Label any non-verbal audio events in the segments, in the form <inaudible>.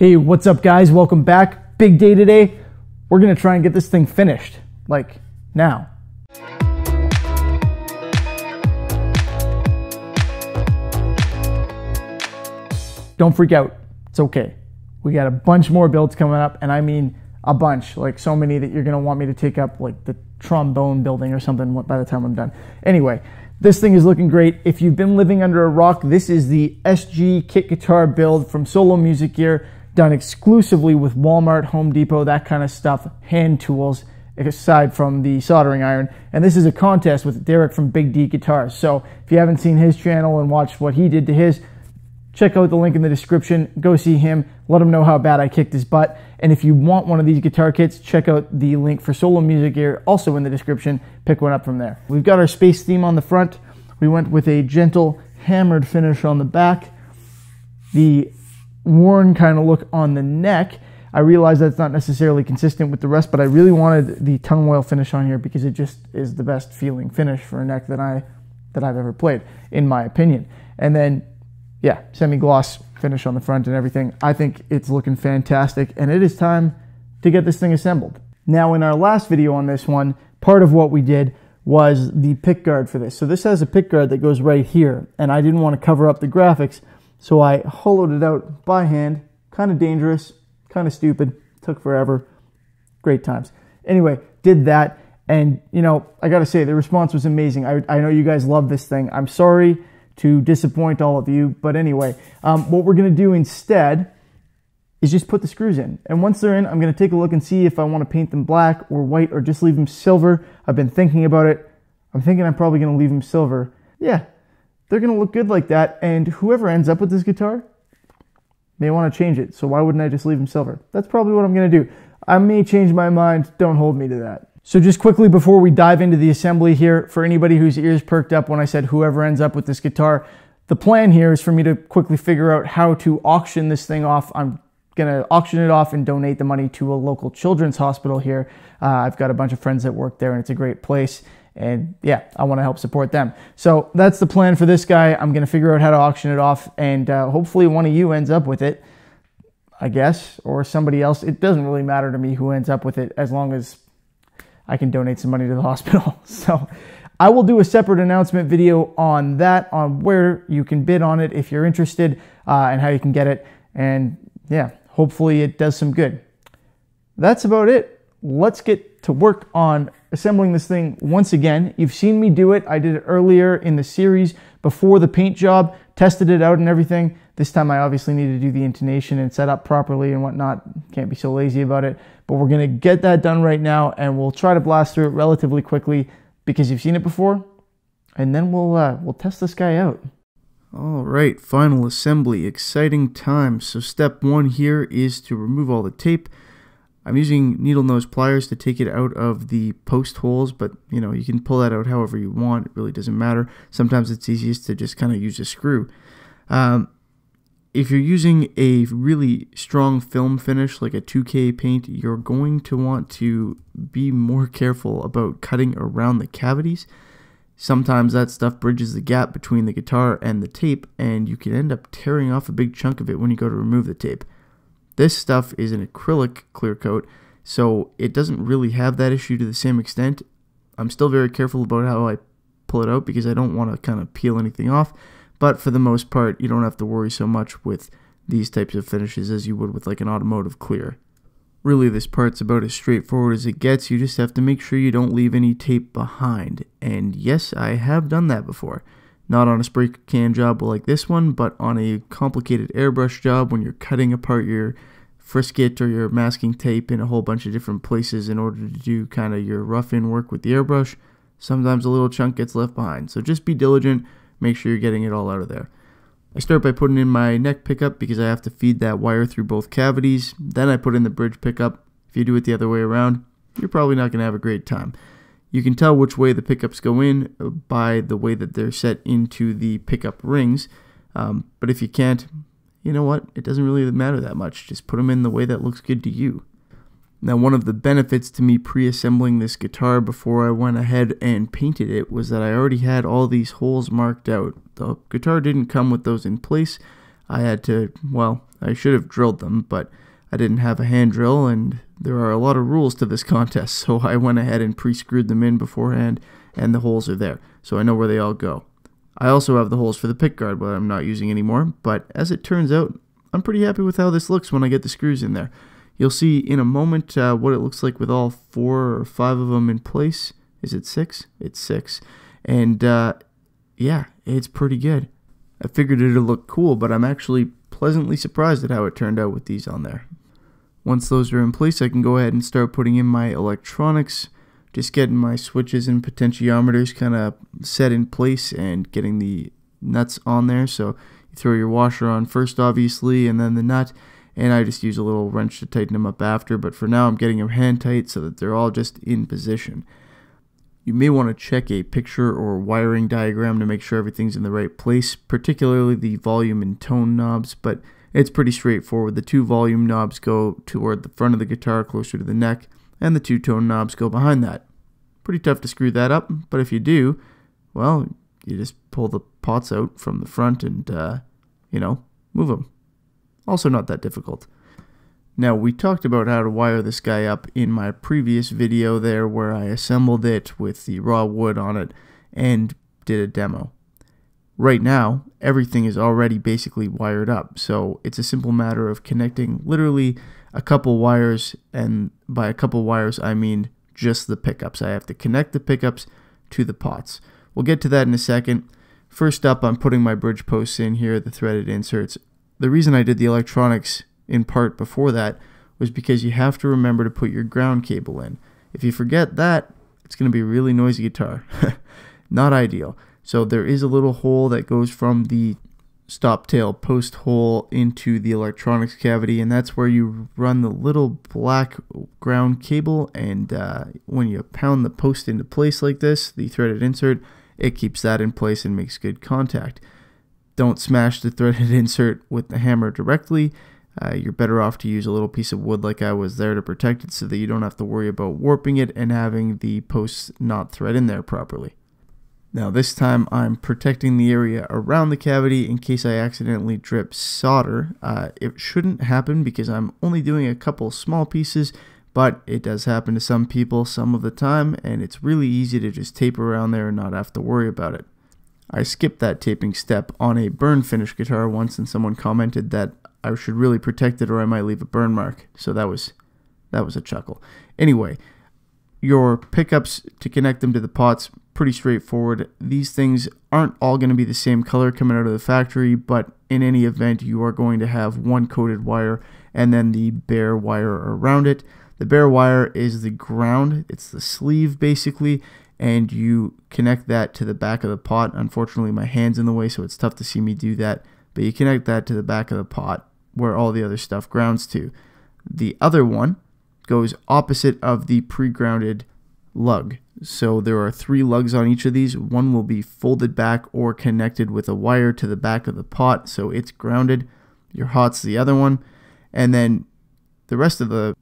Hey, what's up, guys? Welcome back. Big day today. We're going to try and get this thing finished. Like, now. Don't freak out. It's okay. We got a bunch more builds coming up, and I mean a bunch. Like, so many that you're going to want me to take up, like the trombone building or something by the time I'm done. Anyway, this thing is looking great. If you've been living under a rock, this is the SG kit guitar build from Solo Music Gear done exclusively with Walmart, Home Depot, that kind of stuff, hand tools, aside from the soldering iron. And this is a contest with Derek from Big D Guitars. So if you haven't seen his channel and watched what he did to his, check out the link in the description. Go see him. Let him know how bad I kicked his butt. And if you want one of these guitar kits, check out the link for Solo Music Gear, also in the description. Pick one up from there. We've got our space theme on the front. We went with a gentle hammered finish on the back. The worn kind of look on the neck. I realize that's not necessarily consistent with the rest, but I really wanted the tung oil finish on here because it just is the best feeling finish for a neck that I that I've ever played, in my opinion. And then, yeah, semi-gloss finish on the front and everything. I think it's looking fantastic, and it is time to get this thing assembled. Now, in our last video on this one, part of what we did was the pick guard for this. So this has a pick guard that goes right here, and I didn't want to cover up the graphics, so I hollowed it out by hand. Kind of dangerous, kind of stupid, took forever. Great times. Anyway, did that. And, you know, I got to say, the response was amazing. I, I know you guys love this thing. I'm sorry to disappoint all of you. But anyway, um, what we're going to do instead is just put the screws in. And once they're in, I'm going to take a look and see if I want to paint them black or white or just leave them silver. I've been thinking about it. I'm thinking I'm probably going to leave them silver. Yeah, they're going to look good like that. And whoever ends up with this guitar may want to change it. So why wouldn't I just leave them silver? That's probably what I'm going to do. I may change my mind. Don't hold me to that. So just quickly before we dive into the assembly here, for anybody whose ears perked up when I said whoever ends up with this guitar, the plan here is for me to quickly figure out how to auction this thing off. I'm going to auction it off and donate the money to a local children's hospital here. Uh, I've got a bunch of friends that work there and it's a great place. And yeah, I want to help support them. So that's the plan for this guy. I'm going to figure out how to auction it off, and uh, hopefully one of you ends up with it, I guess, or somebody else. It doesn't really matter to me who ends up with it as long as I can donate some money to the <laughs> hospital. So I will do a separate announcement video on that, on where you can bid on it if you're interested, uh, and how you can get it. And yeah, hopefully it does some good. That's about it. Let's get to work on assembling this thing once again. You've seen me do it. I did it earlier in the series before the paint job, tested it out and everything. This time I obviously need to do the intonation and set up properly and whatnot. Can't be so lazy about it. But we're going to get that done right now and we'll try to blast through it relatively quickly because you've seen it before. And then we'll uh, we'll test this guy out. All right, final assembly, exciting time. So step one here is to remove all the tape. I'm using needle nose pliers to take it out of the post holes, but you know, you can pull that out however you want. It really doesn't matter. Sometimes it's easiest to just kind of use a screw. Um, if you're using a really strong film finish like a 2K paint, you're going to want to be more careful about cutting around the cavities. Sometimes that stuff bridges the gap between the guitar and the tape, and you can end up tearing off a big chunk of it when you go to remove the tape. This stuff is an acrylic clear coat, so it doesn't really have that issue to the same extent. I'm still very careful about how I pull it out because I don't want to kind of peel anything off, but for the most part, you don't have to worry so much with these types of finishes as you would with like an automotive clear. Really, this part's about as straightforward as it gets. You just have to make sure you don't leave any tape behind. And yes, I have done that before. Not on a spray can job like this one, but on a complicated airbrush job when you're cutting apart your frisket or your masking tape in a whole bunch of different places in order to do kind of your rough in work with the airbrush. Sometimes a little chunk gets left behind. So just be diligent, make sure you're getting it all out of there. I start by putting in my neck pickup because I have to feed that wire through both cavities. Then I put in the bridge pickup. If you do it the other way around, you're probably not going to have a great time. You can tell which way the pickups go in by the way that they're set into the pickup rings. Um, but if you can't, you know what? It doesn't really matter that much. Just put them in the way that looks good to you. Now, one of the benefits to me pre-assembling this guitar before I went ahead and painted it was that I already had all these holes marked out. The guitar didn't come with those in place. I had to, well, I should have drilled them, but I didn't have a hand drill, and there are a lot of rules to this <laughs> contest, so I went ahead and pre screwed them in beforehand, and the holes are there, so I know where they all go. I also have the holes for the pick guard, but I'm not using anymore, but as it turns out, I'm pretty happy with how this looks when I get the screws in there. You'll see in a moment uh, what it looks like with all four or five of them in place. Is it six? It's six. And uh, yeah, it's pretty good. I figured it'd look cool, but I'm actually pleasantly surprised at how it turned out with these on there. Once those are in place, I can go ahead and start putting in my electronics, just getting my switches and potentiometers kind of set in place and getting the nuts on there. So you throw your washer on first, obviously, and then the nut, and I just use a little wrench to tighten them up after, but for now I'm getting them hand tight so that they're all just in position. You may want to check a picture or wiring diagram to make sure everything's in the right place, particularly the volume and tone knobs, but it's pretty straightforward. The two volume knobs go toward the front of the guitar closer to the neck, and the two tone knobs go behind that. Pretty tough to screw that up, but if you do, well, you just pull the pots out from the front and, uh, you know, move them. Also not that difficult. Now, we talked about how to wire this guy up in my previous video there where I assembled it with the raw wood on it and did a demo. Right now, everything is already basically wired up, so it's a simple matter of connecting literally a couple wires, and by a couple wires, I mean just the pickups. I have to connect the pickups to the pots. We'll get to that in a second. First up, I'm putting my bridge posts in here, the threaded inserts. The reason I did the electronics in part before that was because you have to remember to put your ground cable in. If you forget that, it's going to be a really noisy guitar. <laughs> Not ideal. So there is a little hole that goes from the stop tail post hole into the electronics cavity and that's where you run the little black ground cable and uh, when you pound the post into place like this the threaded insert it keeps that in place and makes good contact don't smash the threaded <laughs> insert with the hammer directly uh, you're better off to use a little piece of wood like I was there to protect it so that you don't have to worry about warping it and having the posts not thread in there properly. Now this time I'm protecting the area around the cavity in case I accidentally drip solder. Uh, it shouldn't happen because I'm only doing a couple small pieces, but it does happen to some people some of the time and it's really easy to just tape around there and not have to worry about it. I skipped that taping step on a burn finish guitar once and someone commented that I should really protect it or I might leave a burn mark. So that was that was a chuckle. Anyway, your pickups to connect them to the pots pretty straightforward. These things aren't all going to be the same color coming out of the factory, but in any event, you are going to have one coated wire and then the bare wire around it. The bare wire is the ground, it's the sleeve basically, and you connect that to the back of the pot. Unfortunately, my hand's in the way, so it's tough to see me do that, but you connect that to the back of the pot where all the other stuff grounds to. The other one goes opposite of the pre-grounded lug. So there are three lugs on each of these. One will be folded back or connected with a wire to the back of the pot, so it's grounded. Your hot's the other one. And then the rest of the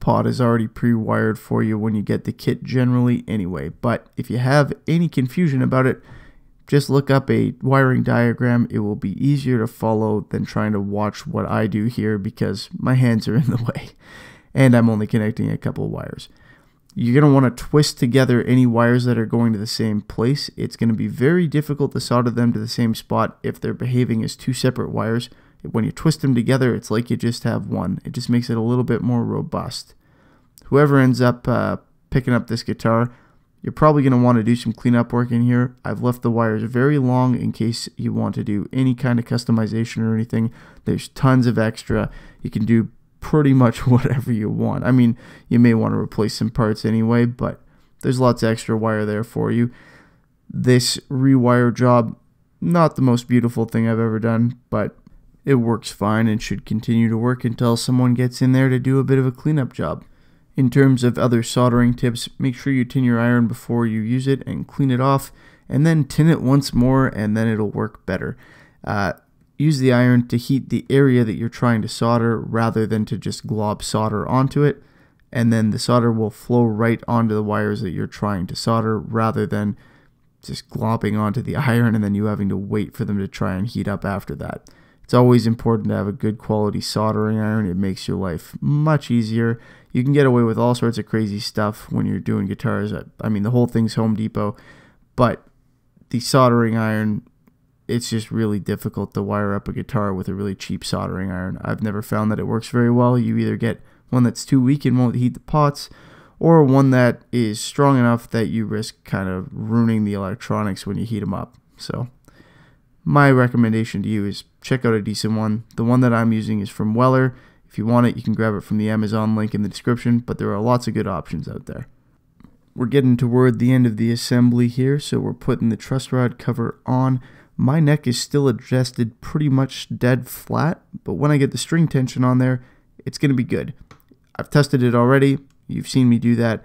pot is already pre-wired for you when you get the kit generally anyway. But if you have any confusion about it, just look up a wiring diagram. It will be easier to follow than trying to watch what I do here because my <laughs> hands are in the way and I'm only connecting a couple wires. You're going to want to twist together any wires that are going to the same place. It's going to be very difficult to solder them to the same spot if they're behaving as two separate wires. When you twist them together, it's like you just have one. It just makes it a little bit more robust. Whoever ends up uh, picking up this guitar, you're probably going to want to do some cleanup work in here. I've left the wires very long in case you want to do any kind of customization or anything. There's tons of extra. You can do pretty much <laughs> whatever you want. I mean, you may want to replace some parts anyway, but there's lots of extra wire there for you. This rewire job, not the most beautiful thing I've ever done, but it works fine and should continue to work until someone gets in there to do a bit of a cleanup job. In terms of other soldering tips, make sure you tin your iron before you use it and clean it off, and then tin it once more and then it'll work better. Uh, use the iron to heat the area that you're trying to solder rather than to just glob solder onto it, and then the solder will flow right onto the wires that you're trying to solder rather than just glopping onto the <laughs> iron and then you having to wait for them to try and heat up after that. It's always important to have a good quality soldering iron. It makes your life much easier. You can get away with all sorts of crazy stuff when you're doing guitars. I mean, the whole thing's Home Depot, but the soldering iron, it's just really difficult to wire up a guitar with a really cheap soldering iron. I've never found that it works very well. You either get one that's too weak and won't heat the pots, or one that is strong enough that you risk kind of ruining the electronics when you heat them up. So, my recommendation to you is check out a decent one. The one that I'm using is from Weller. If you want it, you can grab it from the Amazon link in the description, but there are lots of good options out there. We're getting toward the end of the assembly here, so we're putting the truss rod cover on. My neck is still adjusted pretty much dead flat, but when I get the string tension on there, it's going to be good. I've tested it already. You've seen me do that.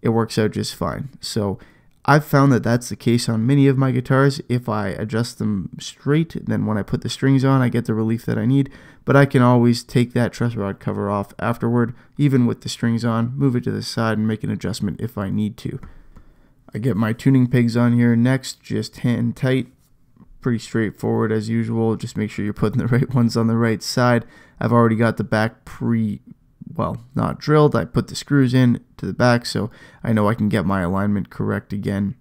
It works out just fine. So I've found that that's the case on many of my guitars. If I adjust them straight, then when I put the strings on, I get the relief that I need. But I can always take that truss rod cover off afterward, even with the strings on, move it to the side, and make an adjustment if I need to. I get my tuning pegs on here next, just hand tight. Pretty straightforward as usual. Just make sure you're putting the <laughs> right ones on the right side. I've already got the back pre well, not drilled. I put the screws in to the back so I know I can get my alignment correct again.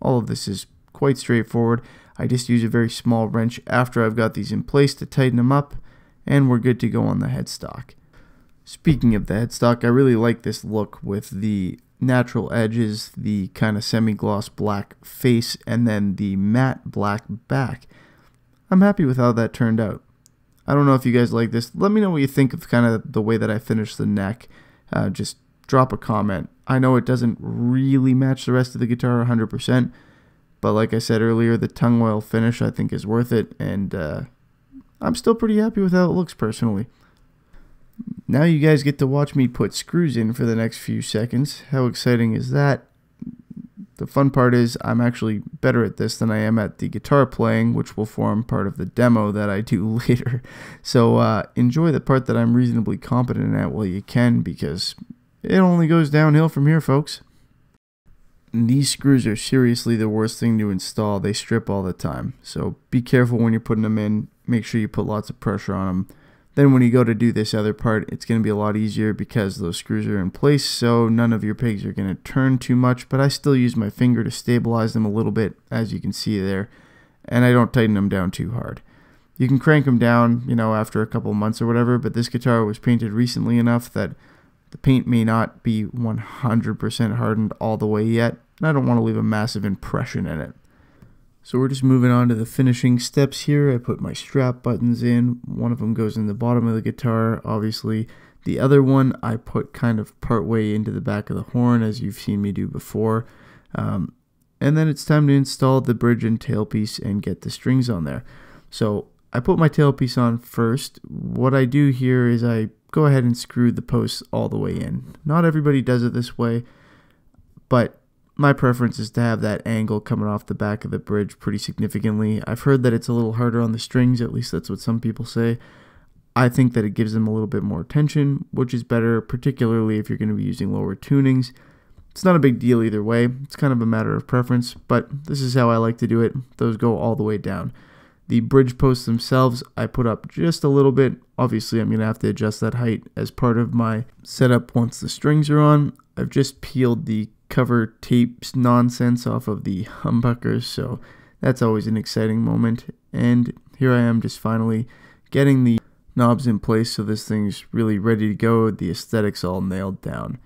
All of this is quite straightforward. I just use a very small wrench after I've got these in place to tighten them up and we're good to go on the headstock. Speaking of the headstock, I really like this look with the natural edges, the kind of semi-gloss black face, and then the matte black back. I'm happy with how that turned out. I don't know if you guys like this. Let me know what you think of kind of the way that I finished the neck. Uh, just drop a comment. I know it doesn't really match the rest of the guitar 100%, but like I said earlier, the tung oil finish I think is worth it, and uh, I'm still pretty happy with how it looks personally. Now you guys get to watch me put screws in for the next few seconds. How exciting is that? The fun part is I'm actually better at this than I am at the guitar playing, which will form part of the demo that I do <laughs> later. So uh, enjoy the part that I'm reasonably competent at while you can, because it only goes downhill from here, folks. These screws are seriously the worst thing to install. They strip all the time. So be careful when you're putting them in. Make sure you put lots of pressure on them. Then when you go to do this other part, it's going to be a lot easier because those screws are in place, so none of your pegs are going to turn too much, but I still use my finger to stabilize them a little bit, as you can see there, and I don't tighten them down too hard. You can crank them down, you know, after a couple months or whatever, but this guitar was painted recently enough that the paint may not be 100% hardened all the way yet, and I don't want to leave a massive impression in it. So we're just moving on to the finishing steps here. I put my strap buttons in. One of them goes in the bottom of the guitar, obviously. The other one I put kind of part way into the back of the horn, as you've seen me do before. Um, and then it's time to install the bridge and tailpiece and get the strings on there. So I put my tailpiece on first. What I do here is I go ahead and screw the posts all the way in. Not everybody does it this way, but my preference is to have that angle coming off the back of the bridge pretty significantly. I've heard that it's a little harder on the strings, at least that's what some people say. I think that it gives them a little bit more tension, which is better, particularly if you're going to be using lower tunings. It's not a big deal either way, it's kind of a matter of preference, but this is how I like to do it. Those go all the way down. The bridge posts themselves, I put up just a little bit. Obviously, I'm going to have to adjust that height as part of my setup once the strings are on. I've just peeled the cover tapes nonsense off of the humbuckers, so that's always an exciting moment. And here I am just finally getting the knobs in place so this thing's really ready to go, the aesthetics all nailed down.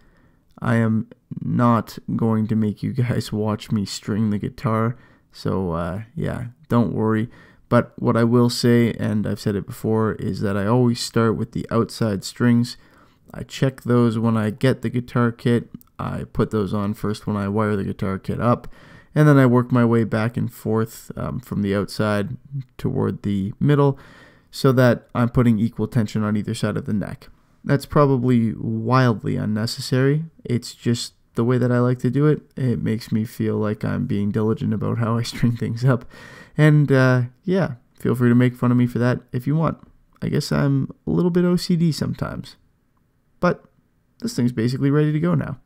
I am not going to make you guys <laughs> watch me string the guitar, so uh, yeah, don't worry. But what I will say, and I've said it before, is that I always start with the outside strings. I check those when I get the guitar kit. I put those on first when I wire the guitar kit up, and then I work my way back and forth um, from the outside toward the middle so that I'm putting equal tension on either side of the neck. That's probably wildly unnecessary. It's just the way that I like to do it. It makes me feel like I'm being diligent about how <laughs> I string things up. And uh, yeah, feel free to make fun of me for that if you want. I guess I'm a little bit OCD sometimes. But this thing's basically ready to go now.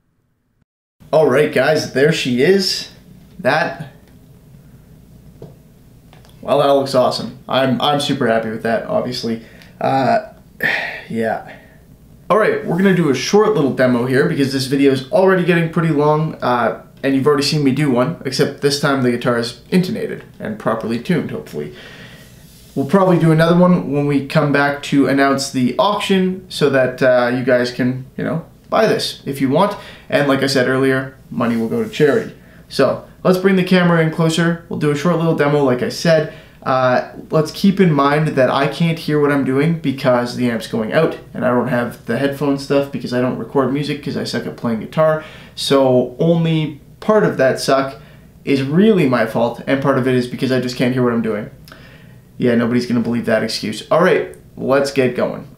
All right, guys, there she is. That Well, that looks awesome. I'm I'm super happy with that. Obviously, uh, <sighs> yeah. All right, we're gonna do a short little demo here because this video is already getting pretty long, uh, and you've already seen me do one. Except this time the guitar is intonated and properly tuned, hopefully. We'll probably do another one when we come back to announce the auction so that uh, you guys can, you know, buy this if you want. And like I said earlier, money will go to charity. So let's bring the camera in closer. We'll do a short little demo like I said. Uh, let's keep in mind that I can't hear what I'm doing because the amp's going out and I don't have the headphone stuff because I don't record music because I suck at playing guitar. So only part of that suck is really my fault and part of it is because I just can't hear what I'm doing. Yeah, nobody's gonna believe that excuse. All right, let's get going.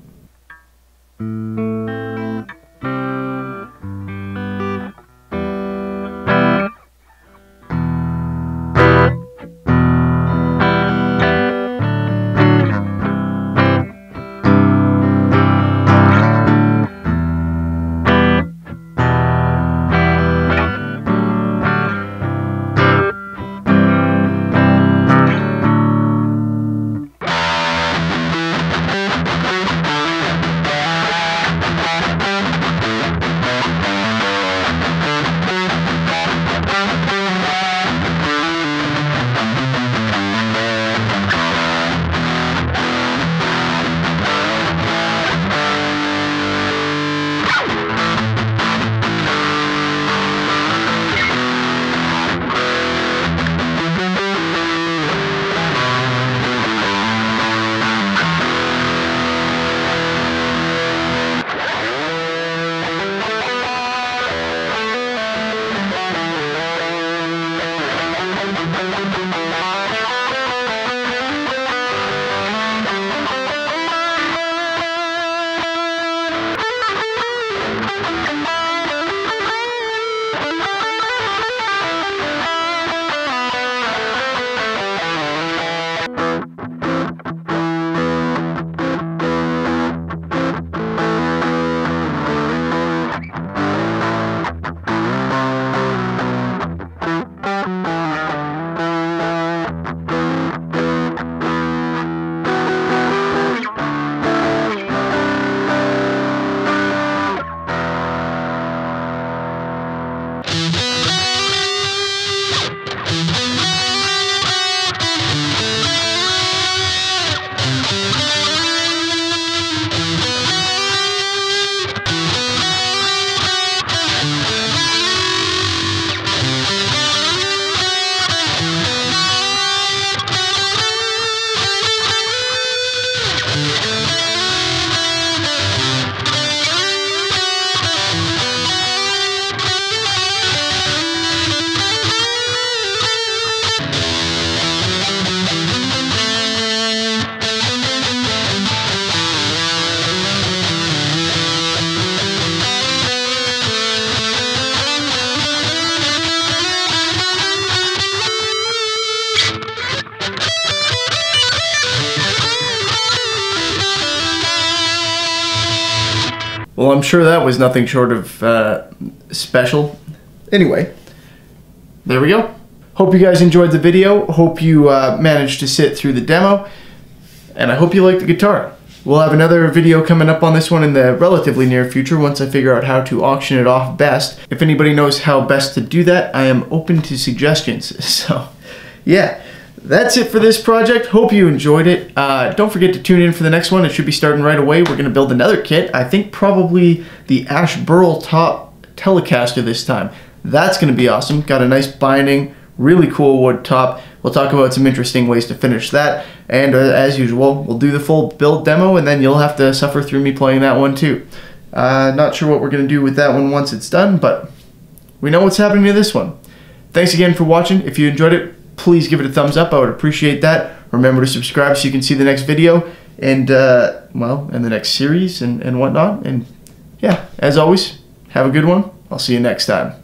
Well, I'm sure that was nothing short of uh, special. Anyway, there we go. Hope you guys enjoyed the video. Hope you uh, managed to sit through the demo. And I hope you liked the guitar. We'll have another video coming up on this one in the relatively near future once I figure out how to auction it off best. If anybody knows how best to do that, I am open to suggestions. <laughs> So, yeah that's it for this project. Hope you enjoyed it. Uh, don't forget to tune in for the next one. It should be starting right away. We're going to build another kit. I think probably the Ash Burl top Telecaster this time. That's going to be awesome. Got a nice binding, really cool wood top. We'll talk about some interesting ways to finish that. And uh, as usual, we'll do the full build demo and then you'll have to suffer through me playing that one too. Uh, not sure what we're going to do with that one once it's done, but we know what's happening to this one. Thanks again for watching. If you enjoyed it, please give it a thumbs up. I would appreciate that. Remember to subscribe so you can see the next video and, uh, well, and the next series and, and whatnot. And yeah, as always, have a good one. I'll see you next time.